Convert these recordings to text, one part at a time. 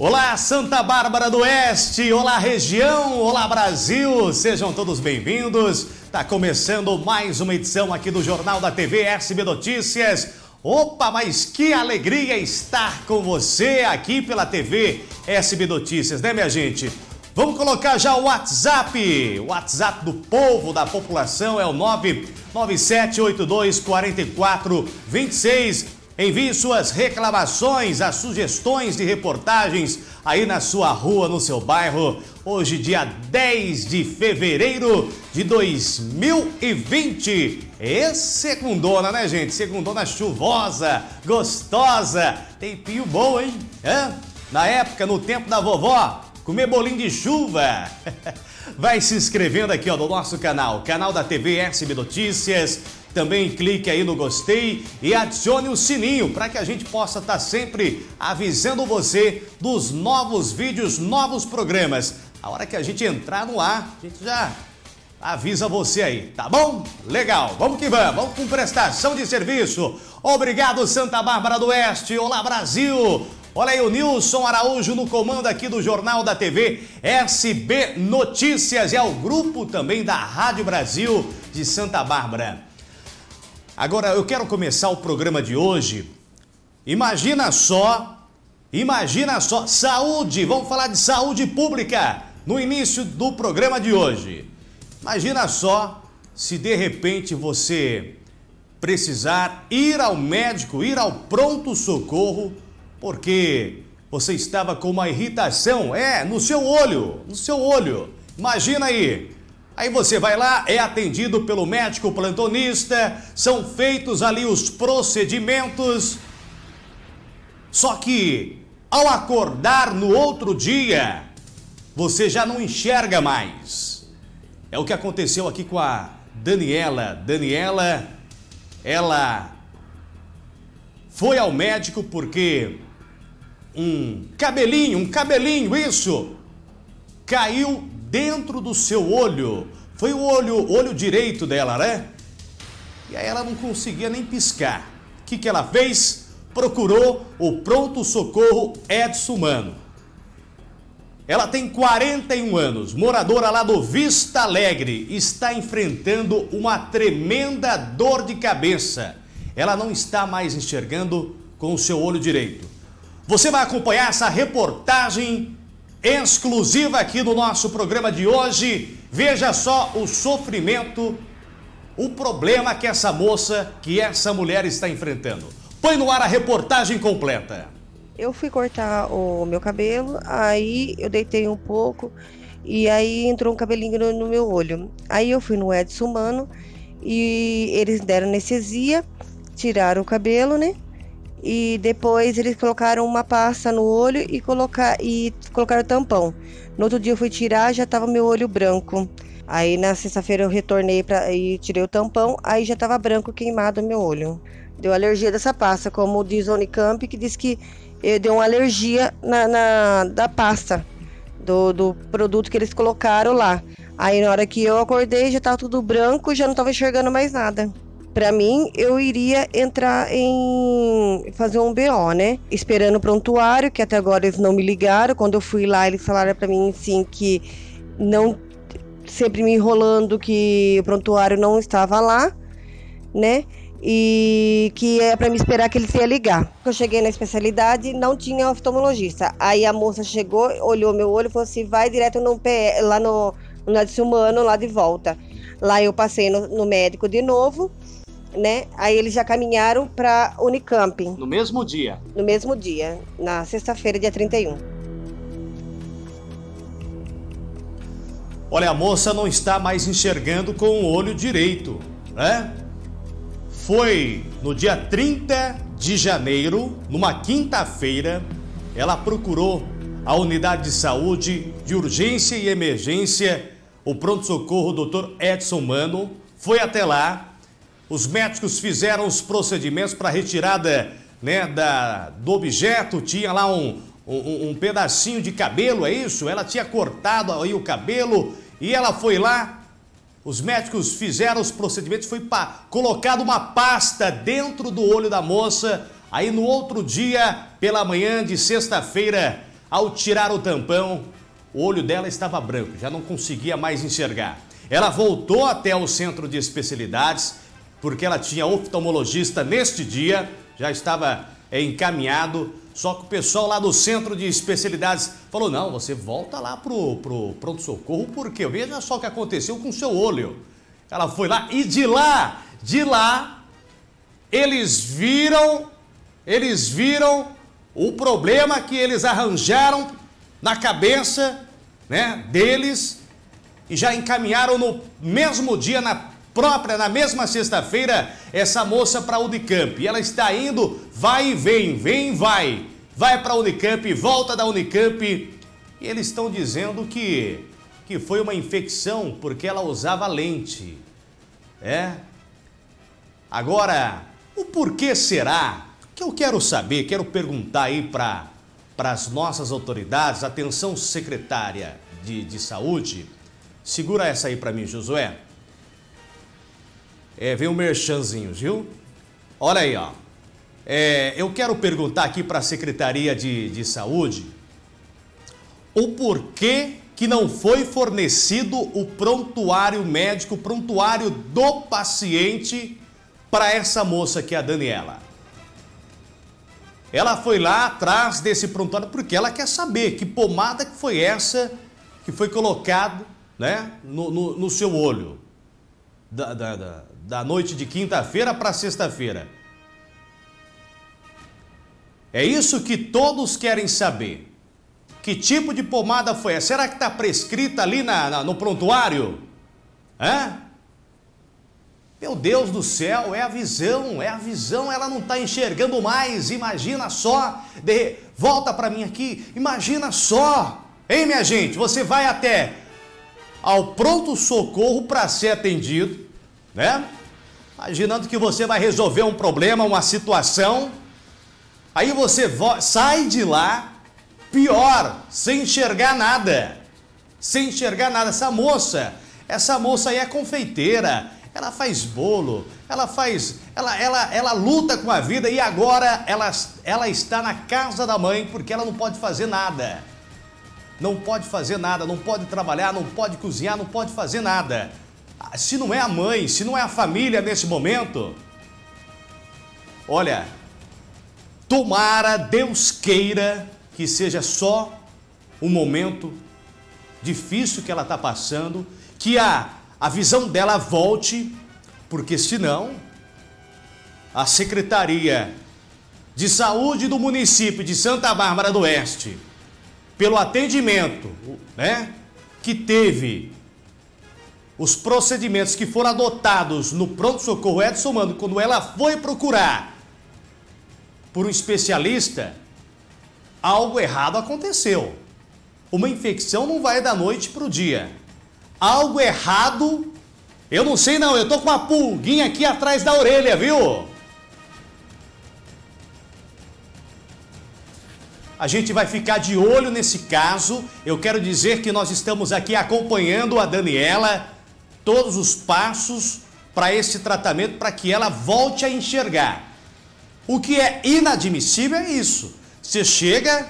Olá, Santa Bárbara do Oeste, olá, região, olá, Brasil, sejam todos bem-vindos. Está começando mais uma edição aqui do Jornal da TV SB Notícias. Opa, mas que alegria estar com você aqui pela TV SB Notícias, né, minha gente? Vamos colocar já o WhatsApp. O WhatsApp do povo, da população é o 997824426. Envie suas reclamações, as sugestões de reportagens aí na sua rua, no seu bairro. Hoje, dia 10 de fevereiro de 2020. É segundona, né, gente? Segundona chuvosa, gostosa. Tempinho bom, hein? Hã? Na época, no tempo da vovó, comer bolinho de chuva. Vai se inscrevendo aqui ó, no nosso canal, canal da TV SB Notícias também clique aí no gostei e adicione o sininho para que a gente possa estar tá sempre avisando você dos novos vídeos, novos programas. A hora que a gente entrar no ar, a gente já avisa você aí, tá bom? Legal, vamos que vamos, vamos com prestação de serviço. Obrigado Santa Bárbara do Oeste, olá Brasil. Olha aí o Nilson Araújo no comando aqui do Jornal da TV SB Notícias, é o grupo também da Rádio Brasil de Santa Bárbara. Agora, eu quero começar o programa de hoje. Imagina só, imagina só, saúde, vamos falar de saúde pública no início do programa de hoje. Imagina só se de repente você precisar ir ao médico, ir ao pronto-socorro, porque você estava com uma irritação, é, no seu olho, no seu olho. Imagina aí, Aí você vai lá, é atendido pelo médico plantonista, são feitos ali os procedimentos. Só que ao acordar no outro dia, você já não enxerga mais. É o que aconteceu aqui com a Daniela. Daniela, ela foi ao médico porque um cabelinho, um cabelinho, isso, caiu dentro do seu olho. Foi o olho, olho direito dela, né? E aí ela não conseguia nem piscar. O que, que ela fez? Procurou o pronto-socorro Edson Mano. Ela tem 41 anos, moradora lá do Vista Alegre, está enfrentando uma tremenda dor de cabeça. Ela não está mais enxergando com o seu olho direito. Você vai acompanhar essa reportagem exclusiva aqui no nosso programa de hoje. Veja só o sofrimento, o problema que essa moça, que essa mulher está enfrentando. Põe no ar a reportagem completa. Eu fui cortar o meu cabelo, aí eu deitei um pouco e aí entrou um cabelinho no, no meu olho. Aí eu fui no Edson Mano e eles deram anestesia, tiraram o cabelo, né? E depois eles colocaram uma pasta no olho e, colocar, e colocaram tampão. No outro dia eu fui tirar, já estava meu olho branco. Aí na sexta-feira eu retornei pra, e tirei o tampão, aí já estava branco queimado o meu olho. Deu alergia dessa pasta, como diz o Unicamp, que diz que eh, deu uma alergia na, na, da pasta, do, do produto que eles colocaram lá. Aí na hora que eu acordei já estava tudo branco, já não estava enxergando mais nada. Para mim, eu iria entrar em fazer um BO, né? Esperando o prontuário, que até agora eles não me ligaram. Quando eu fui lá, eles falaram para mim, sim, que não sempre me enrolando que o prontuário não estava lá, né? E que é para me esperar que eles iam ligar. Eu cheguei na especialidade, não tinha oftalmologista. Aí a moça chegou, olhou meu olho e falou assim: vai direto no PE, lá no, no Humano, lá de volta. Lá eu passei no, no médico de novo né? Aí eles já caminharam para Unicamp. No mesmo dia? No mesmo dia, na sexta-feira, dia 31. Olha, a moça não está mais enxergando com o olho direito, né? Foi no dia 30 de janeiro, numa quinta-feira, ela procurou a unidade de saúde de urgência e emergência, o pronto-socorro Dr. Edson Mano, foi até lá, os médicos fizeram os procedimentos para retirada né, da, do objeto. Tinha lá um, um, um, pedacinho de cabelo, é isso? Ela tinha cortado aí o cabelo e ela foi lá. Os médicos fizeram os procedimentos, foi colocado uma pasta dentro do olho da moça. Aí no outro dia, pela manhã de sexta-feira, Ao tirar o tampão, o olho dela estava branco, já não conseguia mais enxergar. Ela voltou até o centro de especialidades, porque ela tinha oftalmologista neste dia, já estava é, encaminhado. Só que o pessoal lá do centro de especialidades falou: não, você volta lá pro, pro pronto-socorro, porque veja só o que aconteceu com o seu olho. Ela foi lá e de lá, de lá, eles viram, eles viram o problema que eles arranjaram na cabeça né, deles e já encaminharam no mesmo dia, na própria, na mesma sexta-feira, essa moça para a Unicamp. E ela está indo, vai e vem, vem e vai. Vai para a Unicamp, volta da Unicamp. E eles estão dizendo que, que foi uma infecção porque ela usava lente. É? Agora, o porquê será? Que eu quero saber, quero perguntar aí para as nossas autoridades, atenção secretária de, de saúde, Segura essa aí para mim, Josué. É, vem um merchanzinho, viu? Olha aí, ó. É, eu quero perguntar aqui para a Secretaria de, de Saúde o porquê que não foi fornecido o prontuário médico, o prontuário do paciente para essa moça que é a Daniela. Ela foi lá atrás desse prontuário porque ela quer saber que pomada que foi essa que foi colocado né, no, no, no seu olho, da, da, da, da noite de quinta-feira para sexta-feira. É isso que todos querem saber. Que tipo de pomada foi essa? Será que está prescrita ali na, na, no prontuário? Hã? Meu Deus do céu, é a visão, é a visão, ela não está enxergando mais. Imagina só, de... volta para mim aqui, imagina só. Hein, minha gente, você vai até ao pronto-socorro para ser atendido, né? Imaginando que você vai resolver um problema, uma situação, aí você sai de lá, pior, sem enxergar nada. Sem enxergar nada. Essa moça, essa moça aí é confeiteira, ela faz bolo, ela faz, ela, ela, ela luta com a vida e agora ela, ela está na casa da mãe porque ela não pode fazer nada não pode fazer nada, não pode trabalhar, não pode cozinhar, não pode fazer nada. Se não é a mãe, se não é a família nesse momento, olha, tomara, Deus queira que seja só um momento difícil que ela está passando, que a, a visão dela volte, porque senão a Secretaria de Saúde do município de Santa Bárbara do Oeste pelo atendimento né, que teve, os procedimentos que foram adotados no pronto-socorro Edson Mano, quando ela foi procurar por um especialista, algo errado aconteceu. Uma infecção não vai da noite para o dia. Algo errado, eu não sei não, eu tô com uma pulguinha aqui atrás da orelha, viu? A gente vai ficar de olho nesse caso. Eu quero dizer que nós estamos aqui acompanhando a Daniela, todos os passos para esse tratamento, para que ela volte a enxergar. O que é inadmissível é isso. Você chega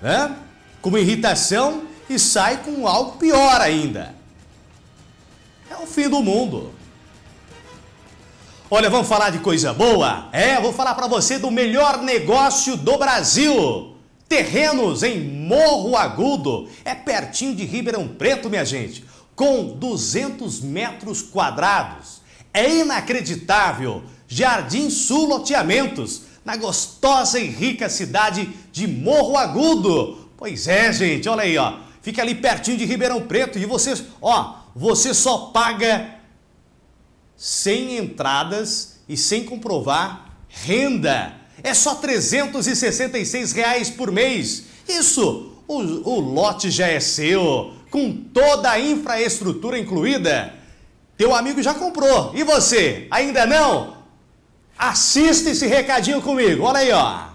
né, com uma irritação e sai com algo pior ainda. É o fim do mundo. Olha, vamos falar de coisa boa? É, vou falar para você do melhor negócio do Brasil. Terrenos em Morro Agudo, é pertinho de Ribeirão Preto, minha gente, com 200 metros quadrados. É inacreditável. Jardim Sul Loteamentos, na gostosa e rica cidade de Morro Agudo. Pois é, gente, olha aí, ó. Fica ali pertinho de Ribeirão Preto e você, ó, você só paga sem entradas e sem comprovar renda. É só 366 reais por mês. Isso, o, o lote já é seu, com toda a infraestrutura incluída. Teu amigo já comprou. E você, ainda não? Assista esse recadinho comigo. Olha aí, ó.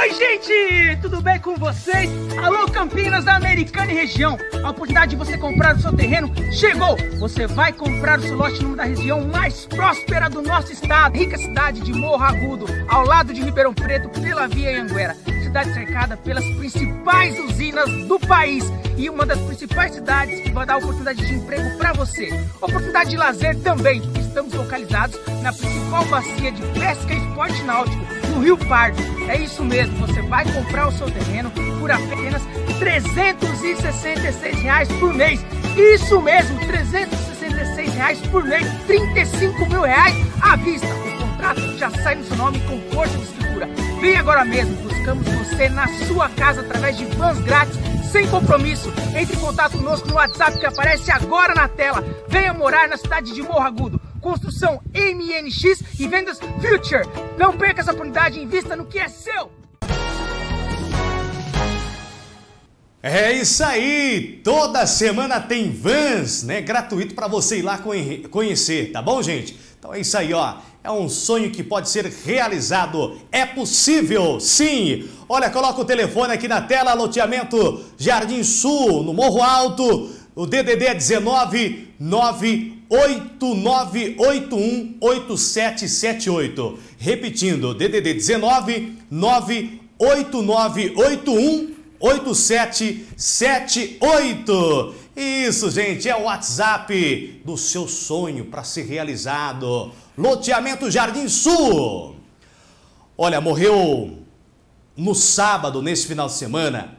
Oi, gente! Tudo bem com vocês? Alô, Campinas Americana e região. A oportunidade de você comprar o seu terreno chegou! Você vai comprar o seu lote numa da região mais próspera do nosso estado. Rica cidade de Morro Agudo, ao lado de Ribeirão Preto, pela Via Anguera. Cidade cercada pelas principais usinas do país e uma das principais cidades que vai dar oportunidade de emprego para você. Oportunidade de lazer também. Estamos localizados na principal bacia de pesca e esporte náutico, no Rio Pardo. É isso mesmo, você vai comprar o seu terreno por apenas 366 reais por mês. Isso mesmo, 366 reais por mês, 35 mil reais à vista. O contrato já sai no seu nome com força de escritura. Vem agora mesmo, buscamos você na sua casa através de vans grátis sem compromisso. Entre em contato conosco no WhatsApp que aparece agora na tela. Venha morar na cidade de Morro Agudo. Construção MNX e vendas Future. Não perca essa oportunidade e invista no que é seu. É isso aí! Toda semana tem vans, né? Gratuito para você ir lá conhecer, tá bom, gente? Então é isso aí, ó. É um sonho que pode ser realizado. É possível, sim! Olha, coloca o telefone aqui na tela, loteamento Jardim Sul, no Morro Alto. O DDD é 19 98981 8778. Repetindo, DDD 19 98981 8778. Isso, gente, é o WhatsApp do seu sonho para ser realizado. Loteamento Jardim Sul. Olha, morreu no sábado, nesse final de semana,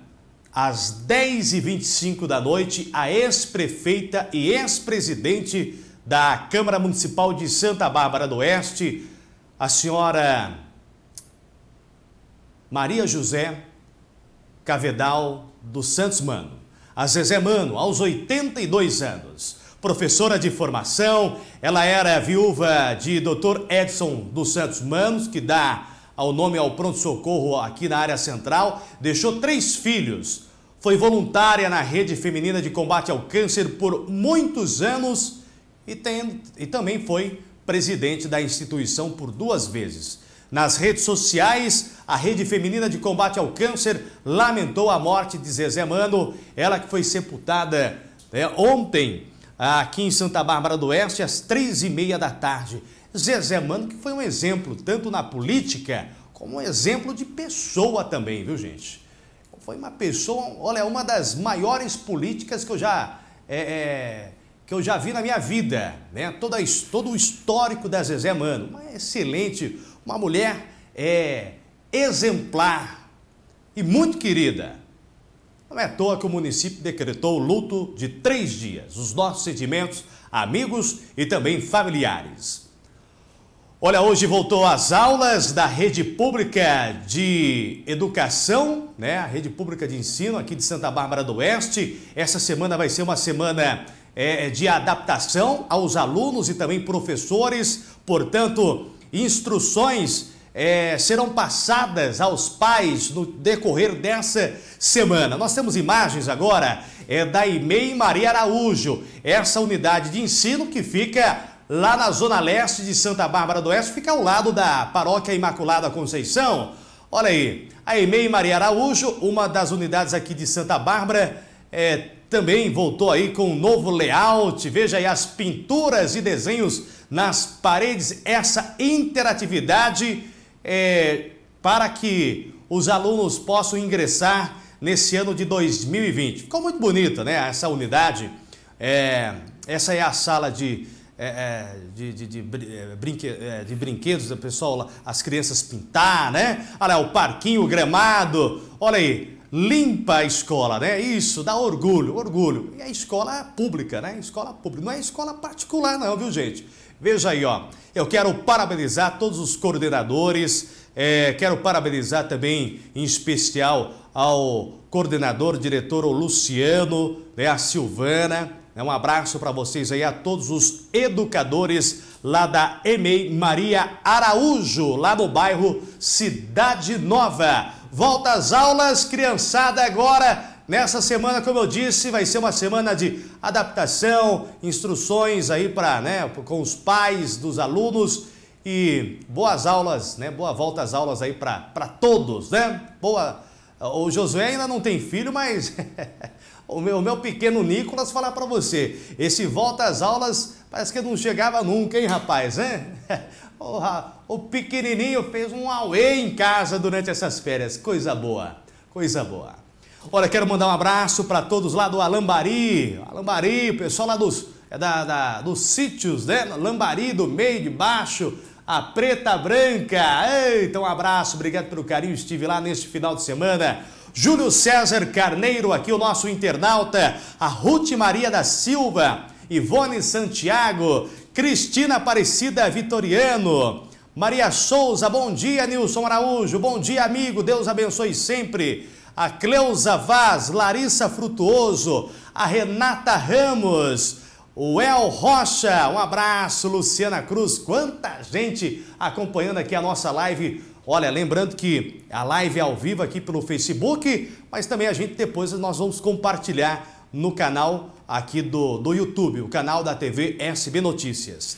às 10h25 da noite, a ex-prefeita e ex-presidente da Câmara Municipal de Santa Bárbara do Oeste, a senhora Maria José Cavedal dos Santos Mano. A Zezé Mano, aos 82 anos. Professora de formação, ela era viúva de Dr. Edson dos Santos Manos, que dá ao nome ao pronto-socorro aqui na área central, deixou três filhos. Foi voluntária na rede feminina de combate ao câncer por muitos anos e, tem, e também foi presidente da instituição por duas vezes. Nas redes sociais, a Rede Feminina de Combate ao Câncer lamentou a morte de Zezé Mano, ela que foi sepultada né, ontem aqui em Santa Bárbara do Oeste às três e meia da tarde. Zezé Mano, que foi um exemplo tanto na política como um exemplo de pessoa também, viu gente? Foi uma pessoa, olha, uma das maiores políticas que eu já, é, é, que eu já vi na minha vida, né? Todo, todo o histórico da Zezé Mano, uma excelente, uma mulher é, exemplar e muito querida. Não é à toa que o município decretou luto de três dias. Os nossos sentimentos, amigos e também familiares. Olha, hoje voltou às aulas da rede pública de educação, né? A rede pública de ensino aqui de Santa Bárbara do Oeste. Essa semana vai ser uma semana é, de adaptação aos alunos e também professores. Portanto, instruções é, serão passadas aos pais no decorrer dessa semana. Nós temos imagens agora é, da IMEI Maria Araújo, essa unidade de ensino que fica lá na zona leste de Santa Bárbara do Oeste, fica ao lado da Paróquia Imaculada Conceição. Olha aí, a EMEI Maria Araújo, uma das unidades aqui de Santa Bárbara, é, também voltou aí com um novo layout. Veja aí as pinturas e desenhos nas paredes, essa interatividade é, para que os alunos possam ingressar nesse ano de 2020. Ficou muito bonita, né? Essa unidade. É, essa é a sala de é, é, de, de, de, é, brinque, é, de brinquedos, do pessoal, as crianças pintar, né? Olha o parquinho, o gramado, olha aí, limpa a escola, né? Isso, dá orgulho, orgulho. E a escola pública, né? Escola pública, não é escola particular não, viu gente? Veja aí, ó, eu quero parabenizar todos os coordenadores, é, quero parabenizar também, em especial, ao coordenador, diretor, o Luciano, né, a Silvana, um abraço para vocês aí, a todos os educadores lá da EMEI Maria Araújo, lá no bairro Cidade Nova. Volta às aulas, criançada, agora. Nessa semana, como eu disse, vai ser uma semana de adaptação, instruções aí para, né, com os pais dos alunos E boas aulas, né? Boa volta às aulas aí para todos, né? Boa. O Josué ainda não tem filho, mas o, meu, o meu pequeno Nicolas falar para você, esse volta às aulas parece que não chegava nunca, hein, rapaz, né? O, o pequenininho fez um auê em casa durante essas férias, coisa boa, coisa boa. Olha, quero mandar um abraço para todos lá do Alambari, Alambari, o pessoal lá dos, é da, da, dos sítios, né? Lambari, do meio, de baixo, a Preta Branca. Eita, um abraço, obrigado pelo carinho, estive lá neste final de semana. Júlio César Carneiro, aqui o nosso internauta, a Ruth Maria da Silva, Ivone Santiago, Cristina Aparecida Vitoriano, Maria Souza, bom dia, Nilson Araújo, bom dia, amigo, Deus abençoe sempre a Cleusa Vaz, Larissa Frutuoso, a Renata Ramos, o El Rocha, um abraço, Luciana Cruz, quanta gente acompanhando aqui a nossa live. Olha, lembrando que a live é ao vivo aqui pelo Facebook, mas também a gente depois nós vamos compartilhar no canal aqui do, do YouTube, o canal da TV SB Notícias.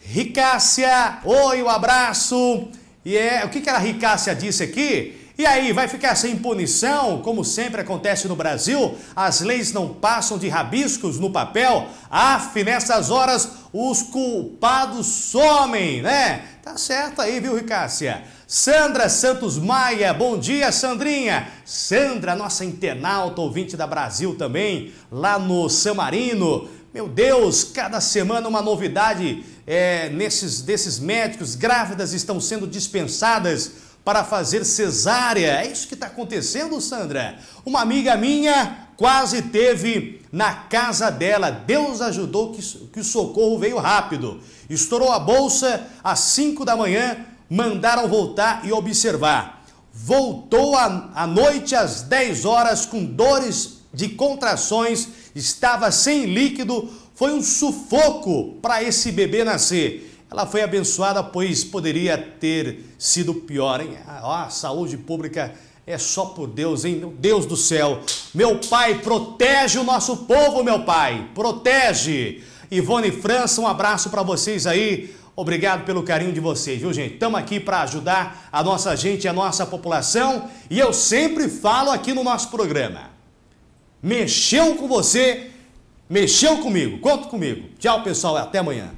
Ricácia, oi, um abraço. E é, o que, que a Ricácia disse aqui? E aí, vai ficar sem punição, como sempre acontece no Brasil? As leis não passam de rabiscos no papel? Af, nessas horas, os culpados somem, né? Tá certo aí, viu, Ricácia? Sandra Santos Maia, bom dia, Sandrinha. Sandra, nossa internauta, ouvinte da Brasil também, lá no San Marino. Meu Deus, cada semana uma novidade é, nesses desses médicos. Grávidas estão sendo dispensadas para fazer cesárea. É isso que está acontecendo, Sandra? Uma amiga minha quase teve na casa dela. Deus ajudou que, que o socorro veio rápido. Estourou a bolsa às 5 da manhã, mandaram voltar e observar. Voltou à noite às 10 horas com dores de contrações, estava sem líquido, foi um sufoco para esse bebê nascer. Ela foi abençoada, pois poderia ter sido pior, hein? Ah, a saúde pública é só por Deus, hein? Deus do céu. Meu pai, protege o nosso povo, meu pai. Protege. Ivone França, um abraço para vocês aí. Obrigado pelo carinho de vocês, viu, gente? Estamos aqui para ajudar a nossa gente, a nossa população. E eu sempre falo aqui no nosso programa. Mexeu com você, mexeu comigo. Conta comigo. Tchau, pessoal. Até amanhã.